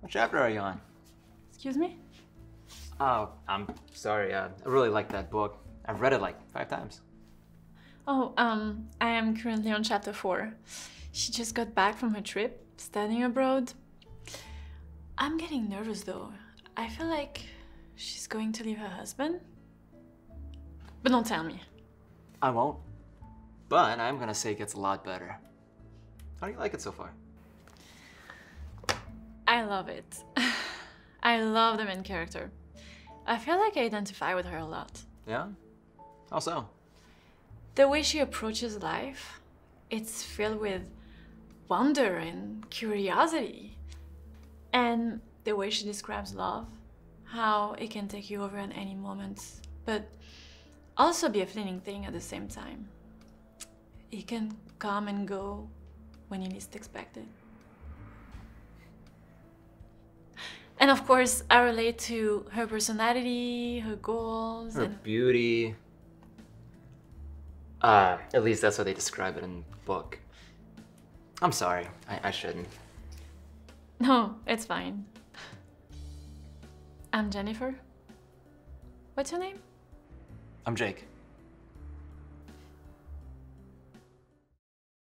What chapter are you on? Excuse me? Oh, I'm sorry. Uh, I really like that book. I've read it like five times. Oh, um, I am currently on chapter four. She just got back from her trip, studying abroad. I'm getting nervous though. I feel like she's going to leave her husband. But don't tell me. I won't. But I'm gonna say it gets a lot better. How do you like it so far? I love it. I love the main character. I feel like I identify with her a lot. Yeah? How so? The way she approaches life, it's filled with wonder and curiosity. And the way she describes love, how it can take you over at any moment, but also be a fleeting thing at the same time. It can come and go when you least expect it. And of course, I relate to her personality, her goals, Her and beauty. Uh, at least that's how they describe it in the book. I'm sorry. I, I shouldn't. no, it's fine. I'm Jennifer. What's your name? I'm Jake.